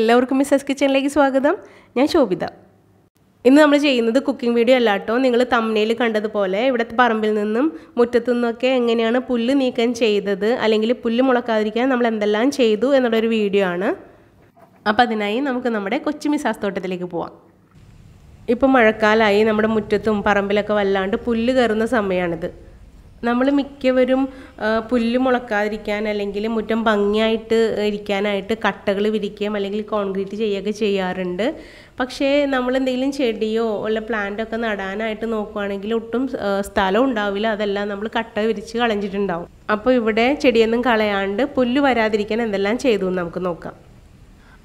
എല്ലാവർക്കും മിസ്സസ് കിച്ചണിലേക്ക് സ്വാഗതം. ഞാൻ ശോഭിത. ഇന്ന് നമ്മൾ ചെയ്യുന്നത് കുക്കിംഗ് വീഡിയോ അല്ല കേട്ടോ. നിങ്ങൾ തമ്മനയിൽ കണ്ടതുപോലെ ഇവിടുത്തെ പറമ്പിൽ നിന്നും മുറ്റത്തു നിന്നൊക്കെ എങ്ങനെയാണ് പുല്ല് നീക്കം ചെയ്തത് അല്ലെങ്കിൽ പുല്ല് മുളക്കാതിരിക്കാൻ നമ്മൾ എന്തെല്ലാം ചെയ്തു എന്നുള്ളൊരു വീഡിയോ ആണ്. അപ്പോൾ അതിനായി നമുക്ക് നമ്മുടെ കൊച്ചു മിസാസ് തോട്ടത്തിലേക്ക് പോവാം. ഇപ്പോൾ മഴക്കാലമായി നമ്മുടെ മുറ്റത്തും പറമ്പിലൊക്കെ വല്ലാണ്ട് പുല്ല് കയറുന്ന സമയമാണിത്. നമ്മൾ മിക്കവരും പുല്ല് മുളക്കാതിരിക്കാൻ അല്ലെങ്കിൽ മുറ്റം ഭംഗിയായിട്ട് ഇരിക്കാനായിട്ട് കട്ടകൾ വിരിക്കുകയും അല്ലെങ്കിൽ കോൺക്രീറ്റ് ചെയ്യുകയൊക്കെ ചെയ്യാറുണ്ട്. പക്ഷേ നമ്മൾ എന്തെങ്കിലും ചെടിയോ ഉള്ള പ്ലാന്റ് ഒക്കെ നടാനായിട്ട് നോക്കുവാണെങ്കിൽ ഒട്ടും സ്ഥലം ഉണ്ടാവില്ല. അതെല്ലാം നമ്മൾ കട്ട വിരിച്ച് കളഞ്ഞിട്ടുണ്ടാവും. അപ്പോൾ ഇവിടെ ചെടിയൊന്നും കളയാണ്ട് പുല്ല് വരാതിരിക്കാൻ എന്തെല്ലാം ചെയ്തു എന്ന് നമുക്ക് നോക്കാം.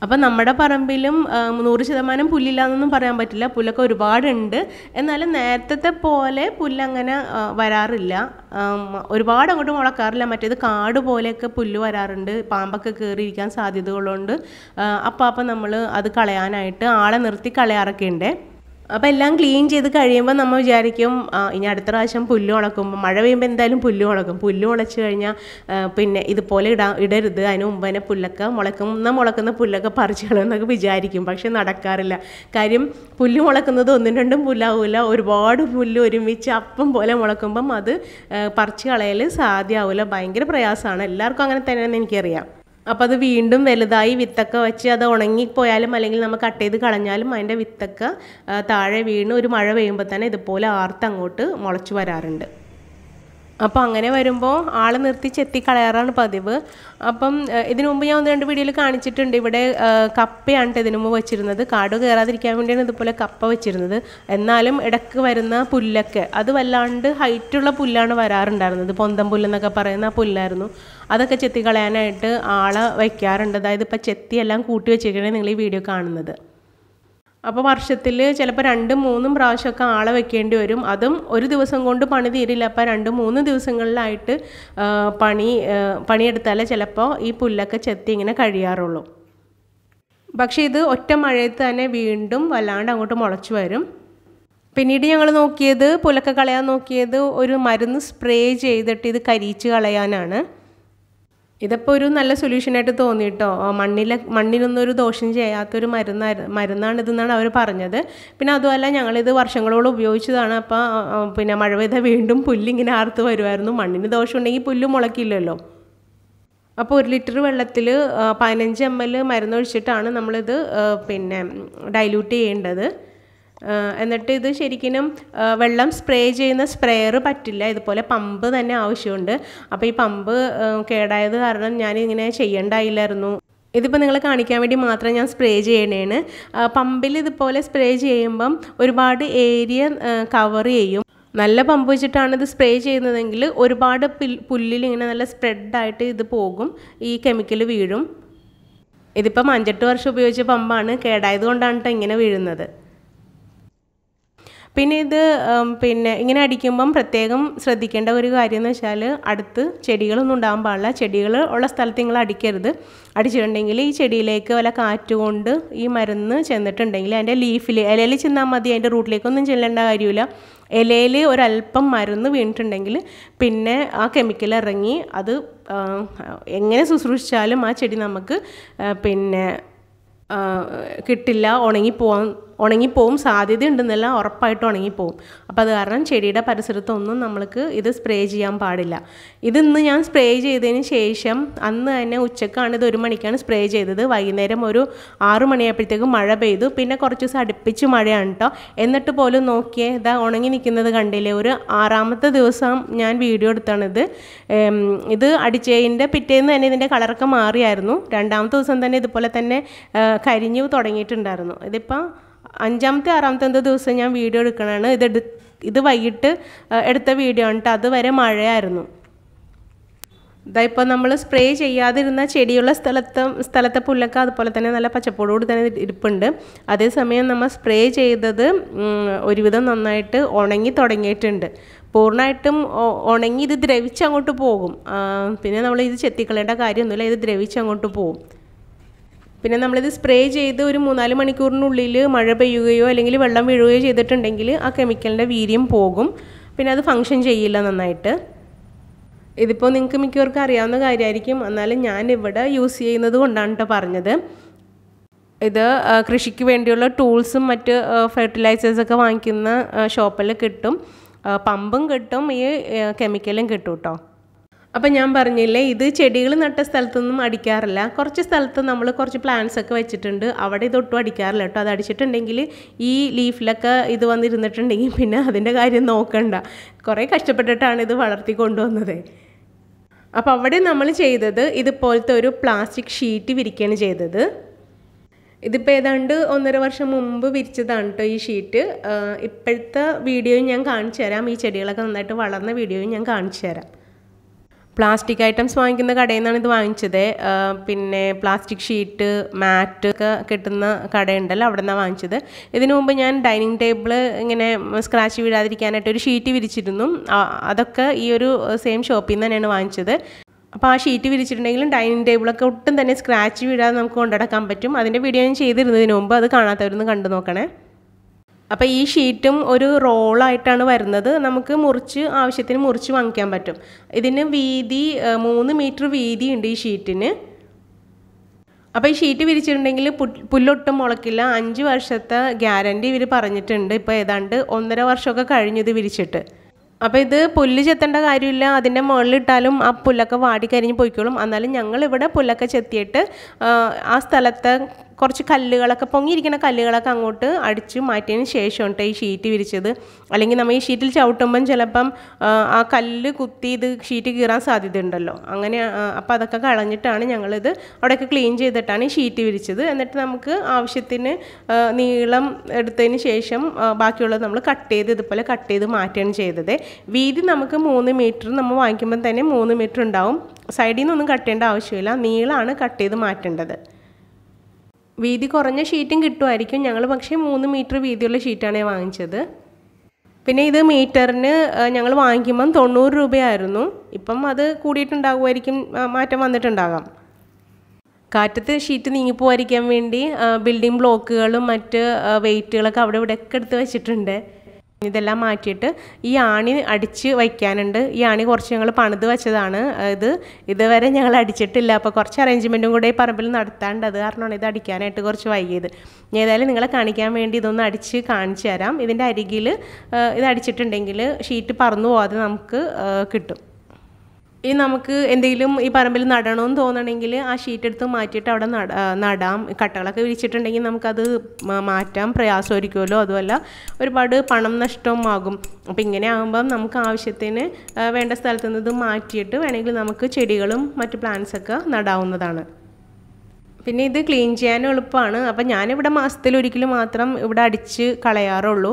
അപ്പം നമ്മുടെ പറമ്പിലും നൂറ് ശതമാനം പുല്ലില്ലാന്നൊന്നും പറയാൻ പറ്റില്ല. പുല്ലൊക്കെ ഒരുപാടുണ്ട്. എന്നാലും നേരത്തെ പോലെ പുല്ലങ്ങനെ വരാറില്ല. ഒരുപാട് അങ്ങോട്ട് മുളക്കാറില്ല. മറ്റേത് കാട് പോലെയൊക്കെ പുല്ല് വരാറുണ്ട്. പാമ്പൊക്കെ കയറിയിരിക്കാൻ സാധ്യതകളുണ്ട്. അപ്പം അപ്പം നമ്മൾ അത് കളയാനായിട്ട് ആളെ നിർത്തി കളയാറൊക്കെ ഉണ്ട് അപ്പോൾ എല്ലാം ക്ലീൻ ചെയ്ത് കഴിയുമ്പോൾ നമ്മൾ വിചാരിക്കും ഇനി അടുത്ത പ്രാവശ്യം പുല്ല് ഉണക്കുമ്പോൾ മഴ പെയ്യുമ്പോൾ എന്തായാലും പുല്ല് ഉണക്കും. പുല്ല് മുളച്ച് കഴിഞ്ഞാൽ പിന്നെ ഇതുപോലെ ഇടാ ഇടരുത്. അതിന് മുമ്പ് തന്നെ പുല്ലൊക്കെ മുളക്കുന്ന മുളക്കുന്ന പുല്ലൊക്കെ പറിച്ച് കളയുന്നൊക്കെ വിചാരിക്കും. പക്ഷെ നടക്കാറില്ല. കാര്യം പുല്ല് മുളക്കുന്നത് ഒന്നും രണ്ടും പുല്ലാവില്ല ഒരുപാട് പുല്ല് ഒരുമിച്ച് അപ്പം പോലെ മുളക്കുമ്പം അത് പറിച്ച് കളയൽ സാധ്യമാവില്ല ഭയങ്കര പ്രയാസമാണ് എല്ലാവർക്കും അങ്ങനെ തന്നെയാണെന്ന് എനിക്കറിയാം. അപ്പോൾ അത് വീണ്ടും വലുതായി വിത്തൊക്കെ വെച്ച് അത് ഉണങ്ങിപ്പോയാലും അല്ലെങ്കിൽ നമ്മൾ കട്ട് ചെയ്ത് കളഞ്ഞാലും അതിന്റെ വിത്തൊക്കെ താഴെ വീണ് ഒരു മഴ പെയ്യുമ്പോൾ തന്നെ ഇതുപോലെ ആർത്ത് അങ്ങോട്ട് മുളച്ചു വരാറുണ്ട്. അപ്പോൾ അങ്ങനെ വരുമ്പോൾ ആളെ നിർത്തി ചെത്തി കളയാറാണ് പതിവ്. അപ്പം ഇതിനു മുമ്പ് ഞാൻ ഒന്ന് രണ്ട് വീഡിയോയിൽ കാണിച്ചിട്ടുണ്ട്. ഇവിടെ കപ്പയാണ് ഇതിനു മുമ്പ് വെച്ചിരുന്നത്. കാട് കയറാതിരിക്കാൻ വേണ്ടിയാണ് ഇതുപോലെ കപ്പ വെച്ചിരുന്നത്. എന്നാലും ഇടയ്ക്ക് വരുന്ന പുല്ലൊക്കെ അത് വല്ലാണ്ട് ഹൈറ്റുള്ള പുല്ലാണ് വരാറുണ്ടായിരുന്നത്. പൊന്തം പുല്ലെന്നൊക്കെ പറയുന്ന പുല്ലായിരുന്നു. അതൊക്കെ ചെത്തി കളയാനായിട്ട് ആളെ വയ്ക്കാറുണ്ട്. അതായത് ഇപ്പോൾ ചെത്തിയെല്ലാം കൂട്ടി വെച്ചിരിക്കണേ നിങ്ങൾ ഈ വീഡിയോ കാണുന്നത്. അപ്പോൾ വർഷത്തിൽ ചിലപ്പോൾ രണ്ടും മൂന്നും പ്രാവശ്യമൊക്കെ ആളെ വെക്കേണ്ടി വരും. അതും ഒരു ദിവസം കൊണ്ട് പണി തീരില്ല. അപ്പോൾ രണ്ട് മൂന്ന് ദിവസങ്ങളിലായിട്ട് പണി പണിയെടുത്താലേ ചിലപ്പോൾ ഈ പുല്ലൊക്കെ ചെത്തി ഇങ്ങനെ കഴിയാറുള്ളൂ. പക്ഷേ ഇത് ഒറ്റ മഴയത്ത് തന്നെ വീണ്ടും വല്ലാണ്ട് അങ്ങോട്ട് മുളച്ചു വരും. പിന്നീട് ഞങ്ങൾ നോക്കിയത് പുലക്ക കളയാൻ നോക്കിയത് ഒരു മരുന്ന് സ്പ്രേ ചെയ്തിട്ട് ഇത് കരിയിച്ച് കളയാനാണ്. ഇതിപ്പോൾ ഒരു നല്ല സൊല്യൂഷനായിട്ട് തോന്നി കേട്ടോ മണ്ണിലെ മണ്ണിനൊന്നും ഒരു ദോഷം ചെയ്യാത്തൊരു മരുന്നായിരുന്നു മരുന്നാണിതെന്നാണ് അവർ പറഞ്ഞത്. പിന്നെ അതുമല്ല ഞങ്ങളിത് വർഷങ്ങളോളം ഉപയോഗിച്ചതാണ്. അപ്പോൾ പിന്നെ മഴ പെയ്ത വീണ്ടും പുല്ലിങ്ങനെ ആർത്ത് വരുമായിരുന്നു. മണ്ണിന് ദോഷമുണ്ടെങ്കിൽ പുല്ല് മുളക്കില്ലല്ലോ. അപ്പോൾ ഒരു ലിറ്റർ വെള്ളത്തിൽ പതിനഞ്ച് എം എൽ മരുന്നൊഴിച്ചിട്ടാണ് നമ്മളിത് പിന്നെ ഡൈല്യൂട്ട് ചെയ്യേണ്ടത്. എന്നിട്ട് ഇത് ശരിക്കും വെള്ളം സ്പ്രേ ചെയ്യുന്ന സ്പ്രേയർ പറ്റില്ല. ഇതുപോലെ പമ്പ് തന്നെ ആവശ്യമുണ്ട്. അപ്പോൾ ഈ പമ്പ് കേടായത് കാരണം ഞാനിങ്ങനെ ചെയ്യണ്ടായില്ലായിരുന്നു. ഇതിപ്പോൾ നിങ്ങൾ കാണിക്കാൻ വേണ്ടി മാത്രം ഞാൻ സ്പ്രേ ചെയ്യണേണ്. പമ്പിൽ ഇതുപോലെ സ്പ്രേ ചെയ്യുമ്പം ഒരുപാട് ഏരിയ കവർ ചെയ്യും. നല്ല പമ്പ് വെച്ചിട്ടാണ് ഇത് സ്പ്രേ ചെയ്യുന്നതെങ്കിൽ ഒരുപാട് പുല്ലിൽ ഇങ്ങനെ നല്ല സ്പ്രെഡായിട്ട് ഇത് പോകും. ഈ കെമിക്കൽ വീഴും. ഇതിപ്പം അഞ്ചെട്ട് വർഷം ഉപയോഗിച്ച പമ്പാണ്. കേടായത് കൊണ്ടാണ് ഇങ്ങനെ വീഴുന്നത്. പിന്നെ ഇത് പിന്നെ ഇങ്ങനെ അടിക്കുമ്പം പ്രത്യേകം ശ്രദ്ധിക്കേണ്ട ഒരു കാര്യം എന്ന് വെച്ചാൽ അടുത്ത് ചെടികളൊന്നും ഉണ്ടാകാൻ പാടില്ല. ചെടികൾ ഉള്ള സ്ഥലത്ത് നിങ്ങൾ അടിക്കരുത്. അടിച്ചിട്ടുണ്ടെങ്കിൽ ഈ ചെടിയിലേക്ക് വല്ല കാറ്റ് കൊണ്ട് ഈ മരുന്ന് ചെന്നിട്ടുണ്ടെങ്കിൽ അതിന്റെ ലീഫിൽ ഇലയിൽ ചെന്നാൽ മതി അതിന്റെ റൂട്ടിലേക്കൊന്നും ചെല്ലേണ്ട കാര്യമില്ല. ഇലയിൽ ഒരല്പം മരുന്ന് വീണിട്ടുണ്ടെങ്കിൽ പിന്നെ ആ കെമിക്കൽ ഇറങ്ങി അത് എങ്ങനെ ശുശ്രൂഷിച്ചാലും ആ ചെടി നമുക്ക് പിന്നെ കിട്ടില്ല ഉണങ്ങി ഉണങ്ങിപ്പോവാൻ ഉണങ്ങിപ്പോവും. സാധ്യതയുണ്ടെന്നല്ല ഉറപ്പായിട്ട് ഉണങ്ങിപ്പോവും. അപ്പോൾ അത് കാരണം ചെടിയുടെ പരിസരത്തൊന്നും നമ്മൾക്ക് ഇത് സ്പ്രേ ചെയ്യാൻ പാടില്ല. ഇതിന്ന് ഞാൻ സ്പ്രേ ചെയ്തതിന് ശേഷം അന്ന് തന്നെ ഉച്ചക്കാണ് ഇത് ഒരു മണിക്കാണ് സ്പ്രേ ചെയ്തത്. വൈകുന്നേരം ഒരു ആറു മണിയായപ്പോഴത്തേക്കും മഴ പെയ്തു. പിന്നെ കുറച്ച് ദിവസം അടുപ്പിച്ച് മഴയാണ് കേട്ടോ എന്നിട്ട് പോലും നോക്കിയേ ഇതാ ഉണങ്ങി നിൽക്കുന്നത് കണ്ടില്ലേ? ഒരു ആറാമത്തെ ദിവസം ഞാൻ വീഡിയോ എടുത്താണിത് ഇത് അടിച്ചതിന്റെ പിറ്റേന്ന് തന്നെ ഇതിന്റെ കളറൊക്കെ മാറിയായിരുന്നു. രണ്ടാമത്തെ ദിവസം തന്നെ ഇതുപോലെ തന്നെ കരിഞ്ഞു തുടങ്ങിയിട്ടുണ്ടായിരുന്നു. ഇതിപ്പോൾ അഞ്ചാമത്തെ ആറാമത്തെ ദിവസം ഞാൻ വീഡിയോ എടുക്കണതാണ്. ഇത് ഇത് വൈകിട്ട് എടുത്ത വീഡിയോ ആണ് കേട്ടോ അതുവരെ മഴയായിരുന്നു. ഇതാ ഇപ്പോൾ നമ്മൾ സ്പ്രേ ചെയ്യാതിരുന്ന ചെടിയുള്ള സ്ഥലത്ത് സ്ഥലത്തെ പുല്ലൊക്കെ അതുപോലെ തന്നെ നല്ല പച്ചപ്പോടുകൂടി തന്നെ ഇരിപ്പുണ്ട്. അതേസമയം നമ്മൾ സ്പ്രേ ചെയ്തത് ഒരുവിധം നന്നായിട്ട് ഉണങ്ങി തുടങ്ങിയിട്ടുണ്ട്. പൂർണമായിട്ടും ഉണങ്ങി ഇത് ദ്രവിച്ചങ്ങോട്ട് പോകും. പിന്നെ നമ്മൾ ഇത് ചെത്തിക്കളേണ്ട കാര്യമൊന്നുമില്ല. ഇത് ദ്രവിച്ചങ്ങോട്ട് പോകും. പിന്നെ നമ്മളിത് സ്പ്രേ ചെയ്ത് ഒരു മൂന്നാൽ മണിക്കൂറിനുള്ളിൽ മഴ പെയ്യുകയോ അല്ലെങ്കിൽ വെള്ളം വീഴുകയോ ചെയ്തിട്ടുണ്ടെങ്കിൽ ആ കെമിക്കലിന്റെ വീര്യം പോകും. പിന്നെ അത് ഫങ്ഷൻ ചെയ്യില്ല നന്നായിട്ട്. ഇതിപ്പോൾ നിങ്ങൾക്ക് മിക്കവർക്കും അറിയാവുന്ന കാര്യമായിരിക്കും എന്നാലും ഞാൻ ഇവിടെ യൂസ് ചെയ്യുന്നത് കൊണ്ടാണ് കേട്ടോ പറഞ്ഞത്. ഇത് കൃഷിക്ക് വേണ്ടിയുള്ള ടൂൾസും മറ്റ് ഫെർട്ടിലൈസേഴ്സൊക്കെ വാങ്ങിക്കുന്ന ഷോപ്പിൽ കിട്ടും. പമ്പും കിട്ടും. ഈ കെമിക്കലും കിട്ടും കേട്ടോ അപ്പം ഞാൻ പറഞ്ഞില്ലേ ഇത് ചെടികൾ നട്ട സ്ഥലത്തൊന്നും അടിക്കാറില്ല. കുറച്ച് സ്ഥലത്ത് നമ്മൾ കുറച്ച് പ്ലാന്റ്സ് ഒക്കെ വെച്ചിട്ടുണ്ട്. അവിടെ ഇതൊട്ടും അടിക്കാറില്ല കേട്ടോ. അത് അടിച്ചിട്ടുണ്ടെങ്കിൽ ഈ ലീഫിലൊക്കെ ഇത് വന്നിരുന്നിട്ടുണ്ടെങ്കിൽ പിന്നെ അതിന്റെ കാര്യം നോക്കണ്ട. കുറേ കഷ്ടപ്പെട്ടിട്ടാണ് ഇത് വളർത്തി കൊണ്ടുവന്നത്. അപ്പോൾ അവിടെ നമ്മൾ ചെയ്തത് ഇതുപോലത്തെ ഒരു പ്ലാസ്റ്റിക് ഷീറ്റ് വിരിക്കുകയാണ് ചെയ്തത്. ഇതിപ്പോൾ ഏതാണ്ട് ഒന്നര വർഷം മുമ്പ് വിരിച്ചതാണ് കേട്ടോ ഈ ഷീറ്റ് ഇപ്പോഴത്തെ വീഡിയോയും ഞാൻ കാണിച്ചു തരാം. ഈ ചെടികളൊക്കെ നന്നായിട്ട് വളർന്ന വീഡിയോയും ഞാൻ കാണിച്ചു തരാം. പ്ലാസ്റ്റിക് ഐറ്റംസ് വാങ്ങിക്കുന്ന കടയിൽ നിന്നാണ് ഇത് വാങ്ങിച്ചത്. പിന്നെ പ്ലാസ്റ്റിക് ഷീറ്റ് മാറ്റ് ഒക്കെ കിട്ടുന്ന കടയുണ്ടല്ലോ അവിടെ നിന്നാണ് വാങ്ങിച്ചത്. ഇതിനു മുമ്പ് ഞാൻ ഡൈനിങ് ടേബിൾ ഇങ്ങനെ സ്ക്രാച്ച് വീഴാതിരിക്കാനായിട്ട് ഒരു ഷീറ്റ് വിരിച്ചിരുന്നു. അതൊക്കെ ഈ ഒരു സെയിം ഷോപ്പിൽ നിന്ന് തന്നെയാണ് വാങ്ങിച്ചത്. അപ്പോൾ ആ ഷീറ്റ് വിരിച്ചിട്ടുണ്ടെങ്കിലും ഡൈനിങ് ടേബിളൊക്കെ ഒട്ടും തന്നെ സ്ക്രാച്ച് വീഴാതെ നമുക്ക് കൊണ്ടുനടക്കാൻ പറ്റും. അതിന്റെ വീഡിയോ ഞാൻ ചെയ്തിരുന്നതിന് മുമ്പ് അത് കാണാത്തവരൊന്ന് കണ്ടു നോക്കണേ. അപ്പോൾ ഈ ഷീറ്റും ഒരു റോളായിട്ടാണ് വരുന്നത്. നമുക്ക് മുറിച്ച് ആവശ്യത്തിന് മുറിച്ച് വാങ്ങിക്കാൻ പറ്റും. ഇതിന് വീതി മൂന്ന് മീറ്റർ വീതി ഉണ്ട് ഈ ഷീറ്റിന്. അപ്പോൾ ഈ ഷീറ്റ് വിരിച്ചിട്ടുണ്ടെങ്കിൽ പുല്ലൊട്ടും മുളക്കില്ല. അഞ്ച് വർഷത്തെ ഗ്യാരണ്ടി ഇവർ പറഞ്ഞിട്ടുണ്ട്. ഇപ്പോൾ ഏതാണ്ട് ഒന്നര വർഷമൊക്കെ കഴിഞ്ഞു ഇത് വിരിച്ചിട്ട്. അപ്പോൾ ഇത് പുല്ല് ചെത്തേണ്ട കാര്യമില്ല. അതിന്റെ മുകളിലിട്ടാലും ആ പുല്ലൊക്കെ വാടി കരിഞ്ഞ് പോയിക്കോളും. എന്നാലും ഞങ്ങളിവിടെ പുല്ലൊക്കെ ചെത്തിയിട്ട് ആ സ്ഥലത്തെ കുറച്ച് കല്ലുകളൊക്കെ പൊങ്ങിയിരിക്കുന്ന കല്ലുകളൊക്കെ അങ്ങോട്ട് അടിച്ച് മാറ്റിയതിന് ശേഷം കേട്ടോ ഈ ഷീറ്റ് വിരിച്ചത്. അല്ലെങ്കിൽ നമ്മൾ ഈ ഷീറ്റിൽ ചവിട്ടുമ്പം ചിലപ്പം ആ, കല്ല് കുത്തി ഇത് ഷീറ്റ് കീറാൻ സാധ്യതയുണ്ടല്ലോ. അങ്ങനെ അപ്പോൾ അതൊക്കെ കളഞ്ഞിട്ടാണ് ഞങ്ങളിത് അവിടെയൊക്കെ ക്ലീൻ ചെയ്തിട്ടാണ് ഈ ഷീറ്റ് വിരിച്ചത്. എന്നിട്ട് നമുക്ക് ആവശ്യത്തിന് നീളം എടുത്തതിന് ശേഷം ബാക്കിയുള്ളത് നമ്മൾ കട്ട് ചെയ്ത് ഇതുപോലെ കട്ട് ചെയ്ത് മാറ്റുകയാണ് ചെയ്തത്. വീതി നമുക്ക് മൂന്ന് മീറ്റർ നമ്മൾ വാങ്ങിക്കുമ്പോൾ തന്നെ മൂന്ന് മീറ്റർ ഉണ്ടാവും. സൈഡിൽ നിന്നൊന്നും കട്ട് ചെയ്യേണ്ട ആവശ്യമില്ല. നീളമാണ് കട്ട് ചെയ്ത് മാറ്റേണ്ടത്. വീതി കുറഞ്ഞ ഷീറ്റും കിട്ടുമായിരിക്കും. ഞങ്ങൾ പക്ഷേ മൂന്ന് മീറ്റർ വീതിയുള്ള ഷീറ്റാണ് വാങ്ങിച്ചത്. പിന്നെ ഇത് മീറ്ററിന് ഞങ്ങൾ വാങ്ങിക്കുമ്പം തൊണ്ണൂറ് രൂപയായിരുന്നു. ഇപ്പം അത് കൂടിയിട്ടുണ്ടാകുമായിരിക്കും മാറ്റം വന്നിട്ടുണ്ടാകാം. കാറ്റത്ത് ഷീറ്റ് നീങ്ങിപ്പോവാതിരിക്കാൻ വേണ്ടി ബിൽഡിംഗ് ബ്ലോക്കുകളും മറ്റ് വെയിറ്റുകളൊക്കെ അവിടെ ഇവിടെയൊക്കെ എടുത്ത് വെച്ചിട്ടുണ്ട്. ഇതെല്ലാം മാറ്റിയിട്ട് ഈ ആണി അടിച്ച് വയ്ക്കാനുണ്ട്. ഈ ആണി കുറച്ച് ഞങ്ങൾ പണിത് വെച്ചതാണ്. ഇത് ഇതുവരെ ഞങ്ങൾ അടിച്ചിട്ടില്ല. അപ്പോൾ കുറച്ച് അറേഞ്ച്മെന്റും കൂടെ ഈ പറമ്പിൽ നടത്താണ്ട് അത് കാരണമാണ് ഇത് അടിക്കാനായിട്ട് കുറച്ച് വൈകിയത്. ഏതായാലും നിങ്ങളെ കാണിക്കാൻ വേണ്ടി ഇതൊന്ന് അടിച്ച് കാണിച്ചു തരാം. ഇതിന്റെ അരികിൽ ഇത് അടിച്ചിട്ടുണ്ടെങ്കിൽ ഷീറ്റ് പറന്നു പോകാതെ നമുക്ക് കിട്ടും. ഈ നമുക്ക് എന്തെങ്കിലും ഈ പറമ്പിൽ നടണമെന്ന് തോന്നണമെങ്കിൽ ആ ഷീറ്റ് എടുത്ത് മാറ്റിയിട്ട് അവിടെ നട നടാം. കട്ടകളൊക്കെ വിരിച്ചിട്ടുണ്ടെങ്കിൽ നമുക്കത് മാറ്റാം. പ്രയാസമായിരിക്കുമല്ലോ അതുമല്ല ഒരുപാട് പണം നഷ്ടമാകും അപ്പോൾ ഇങ്ങനെ ആകുമ്പം നമുക്ക് ആവശ്യത്തിന് വേണ്ട സ്ഥലത്ത് നിന്ന് മാറ്റിയിട്ട് വേണമെങ്കിൽ നമുക്ക് ചെടികളും മറ്റ് പ്ലാന്റ്സൊക്കെ നടാവുന്നതാണ്. പിന്നെ ഇത് ക്ലീൻ ചെയ്യാൻ എളുപ്പമാണ്. അപ്പം ഞാനിവിടെ ഒരിക്കലും മാത്രം ഇവിടെ അടിച്ച് കളയാറുള്ളൂ.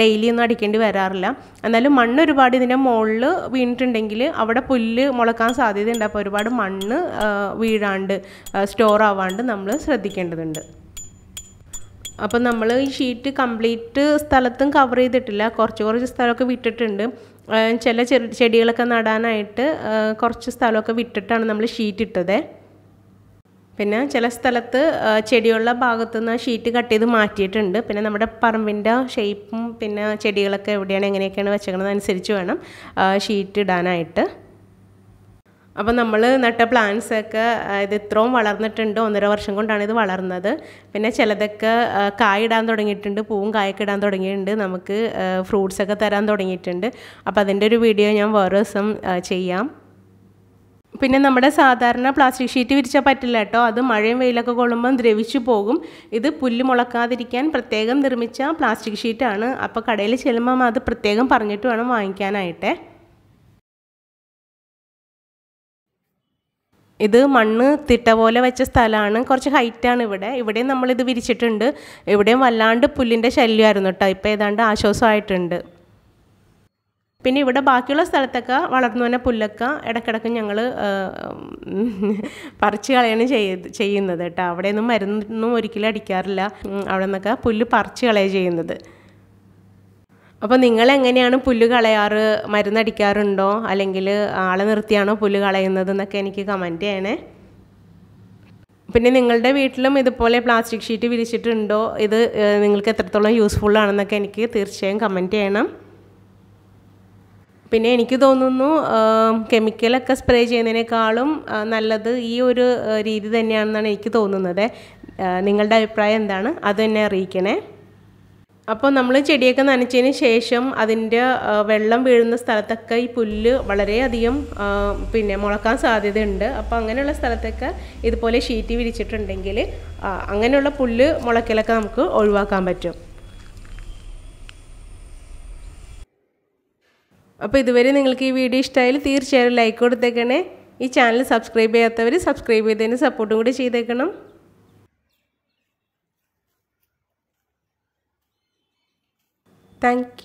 ഡെയിലി ഒന്നും അടിക്കേണ്ടി വരാറില്ല. എന്നാലും മണ്ണ് ഒരുപാട് ഇതിന്റെ മുകളിൽ വീണിട്ടുണ്ടെങ്കിൽ അവിടെ പുല്ല് മുളക്കാൻ സാധ്യതയുണ്ട്. അപ്പോൾ ഒരുപാട് മണ്ണ് വീഴാണ്ട് സ്റ്റോർ ആവാണ്ട് നമ്മൾ ശ്രദ്ധിക്കേണ്ടതുണ്ട്. അപ്പം നമ്മൾ ഈ ഷീറ്റ് കംപ്ലീറ്റ് സ്ഥലത്തും കവർ ചെയ്തിട്ടില്ല. കുറച്ച് കുറച്ച് സ്ഥലമൊക്കെ വിട്ടിട്ടുണ്ട്. ചില ചെടികളൊക്കെ നടാനായിട്ട് കുറച്ച് സ്ഥലമൊക്കെ വിട്ടിട്ടാണ് നമ്മൾ ഷീറ്റ് ഇട്ടത്. പിന്നെ ചില സ്ഥലത്ത് ചെടിയുള്ള ഭാഗത്തു നിന്ന് ഷീറ്റ് കട്ട് ചെയ്ത് മാറ്റിയിട്ടുണ്ട്. പിന്നെ നമ്മുടെ പറമ്പിന്റെ ഷേപ്പും പിന്നെ ചെടികളൊക്കെ എവിടെയാണ് എങ്ങനെയൊക്കെയാണ് വെച്ചേക്കുന്നത് അനുസരിച്ച് വേണം ഷീറ്റ് ഇടാനായിട്ട്. അപ്പോൾ നമ്മൾ നട്ട പ്ലാന്റ്സ് ഒക്കെ ഇത് ഇത്രയും വളർന്നിട്ടുണ്ട്. ഒന്നര വർഷം കൊണ്ടാണ് ഇത് വളർന്നത്. പിന്നെ ചിലതൊക്കെ കായിടാൻ തുടങ്ങിയിട്ടുണ്ട്. പൂവും കായൊക്കെ ഇടാൻ തുടങ്ങിയിട്ടുണ്ട്. നമുക്ക് ഫ്രൂട്ട്സൊക്കെ തരാൻ തുടങ്ങിയിട്ടുണ്ട്. അപ്പോൾ അതിന്റെ ഒരു വീഡിയോ ഞാൻ വേറെ ദിവസം ചെയ്യാം. പിന്നെ നമ്മുടെ സാധാരണ പ്ലാസ്റ്റിക് ഷീറ്റ് വിരിച്ചാൽ പറ്റില്ല കേട്ടോ. അത് മഴയും വെയിലൊക്കെ കൊള്ളുമ്പം ദ്രവിച്ചു പോകും. ഇത് പുല്ല് മുളക്കാതിരിക്കാൻ പ്രത്യേകം നിർമ്മിച്ച പ്ലാസ്റ്റിക് ഷീറ്റാണ്. അപ്പോൾ കടയിൽ ചെല്ലുമ്പം അത് പ്രത്യേകം പറഞ്ഞിട്ട് വേണം വാങ്ങിക്കാനായിട്ട്. ഇത് മണ്ണ് തിട്ട പോലെ വെച്ച സ്ഥലമാണ്. കുറച്ച് ഹൈറ്റാണ് ഇവിടെ. ഇവിടെയും നമ്മളിത് വിരിച്ചിട്ടുണ്ട്. ഇവിടെയും വല്ലാണ്ട് പുല്ലിന്റെ ശല്യമായിരുന്നു കേട്ടോ. ഇപ്പോൾ ഏതാണ്ട് ആശ്വാസമായിട്ടുണ്ട്. പിന്നെ ഇവിടെ ബാക്കിയുള്ള സ്ഥലത്തൊക്കെ വളർന്നു വന്ന പുല്ലൊക്കെ ഇടക്കിടക്ക് ഞങ്ങൾ പറിച്ച് കളയാണ് ചെയ്ത് ചെയ്യുന്നത് കേട്ടോ. അവിടെയൊന്നും മരുന്നൊന്നും ഒരിക്കലും അടിക്കാറില്ല. അവിടെ നിന്നൊക്കെ പുല്ല് പറിച്ച് കളയുക ചെയ്യുന്നത്. അപ്പോൾ നിങ്ങൾ എങ്ങനെയാണ് പുല്ല് കളയാറ്? മരുന്നടിക്കാറുണ്ടോ അല്ലെങ്കിൽ ആളെ നിർത്തിയാണോ പുല്ല് കളയുന്നത് എന്നൊക്കെ എനിക്ക് കമന്റ് ചെയ്യണേ. പിന്നെ നിങ്ങളുടെ വീട്ടിലും ഇതുപോലെ പ്ലാസ്റ്റിക് ഷീറ്റ് വിരിച്ചിട്ടുണ്ടോ? ഇത് നിങ്ങൾക്ക് എത്രത്തോളം യൂസ്ഫുൾ ആണെന്നൊക്കെ എനിക്ക് തീർച്ചയായും കമന്റ് ചെയ്യണം. പിന്നെ എനിക്ക് തോന്നുന്നു കെമിക്കലൊക്കെ സ്പ്രേ ചെയ്യുന്നതിനേക്കാളും നല്ലത് ഈ ഒരു രീതി തന്നെയാണെന്നാണ് എനിക്ക് തോന്നുന്നത്. നിങ്ങളുടെ അഭിപ്രായം എന്താണ്? അത് തന്നെ അറിയിക്കണേ. അപ്പോൾ നമ്മൾ ചെടിയൊക്കെ നനച്ചതിന് ശേഷം അതിന്റെ വെള്ളം വീഴുന്ന സ്ഥലത്തൊക്കെ ഈ പുല്ല് വളരെയധികം പിന്നെ മുളക്കാൻ സാധ്യതയുണ്ട്. അപ്പോൾ അങ്ങനെയുള്ള സ്ഥലത്തൊക്കെ ഇതുപോലെ ഷീറ്റ് വിരിച്ചിട്ടുണ്ടെങ്കിൽ അങ്ങനെയുള്ള പുല്ല് മുളക്കലൊക്കെ നമുക്ക് ഒഴിവാക്കാൻ പറ്റും. അപ്പോൾ ഇതുവരെ നിങ്ങൾക്ക് ഈ വീഡിയോ ഇഷ്ടമായാലും തീർച്ചയായും ലൈക്ക് കൊടുത്തേക്കണേ. ഈ ചാനൽ സബ്സ്ക്രൈബ് ചെയ്യാത്തവർ സബ്സ്ക്രൈബ് ചെയ്തതിന് സപ്പോർട്ടും കൂടി ചെയ്തേക്കണം. താങ്ക്